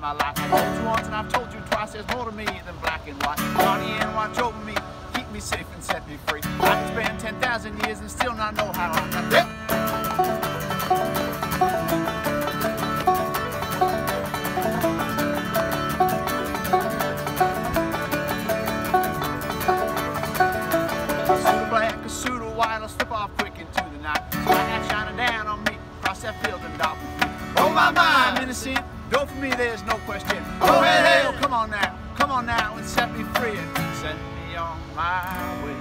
my life. I told you once and I've told you twice, there's more to me than black and white. Guardian, watch over me, keep me safe and set me free. I can spend 10,000 years and still not know how I got there. I'll slip off quick into the night. Shining down on me, that field and. Oh my, I'm innocent, though for me there's no question. Oh hey, hey, come on now, come on now and set me free and send me on my way.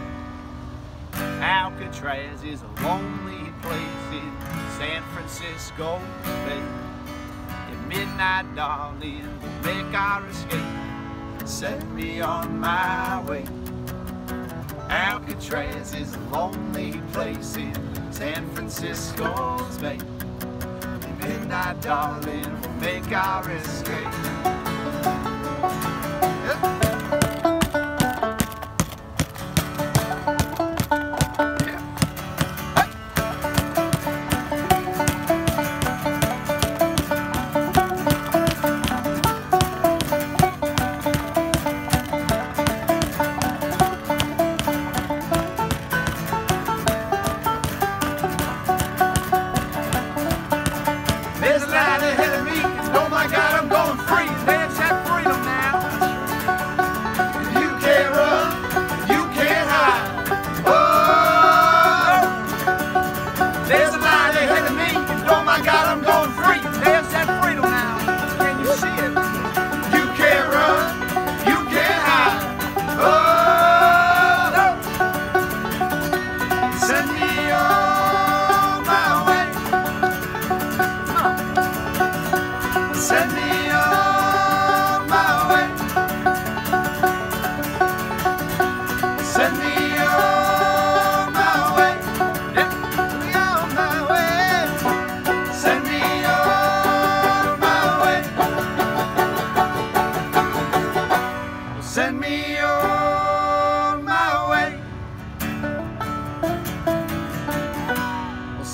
Alcatraz is a lonely place in San Francisco Bay. At midnight, darling, we'll make our escape. Set me on my way. Alcatraz is a lonely place in San Francisco's Bay. At midnight, darling, we'll make our escape. There's me. Oh my God, I'm going free. Dance that freedom now. Can you see it? You can't run, you can't hide. Oh, send me on my way. Send me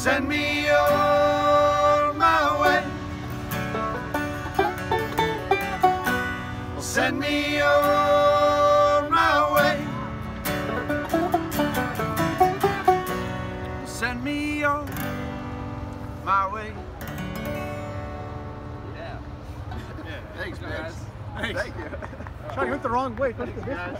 Send me on my way. Send me on my way. Send me on my way. Yeah. yeah. Thanks, guys. Thanks. Thank you. Sean, you went the wrong way. Go to the Guys.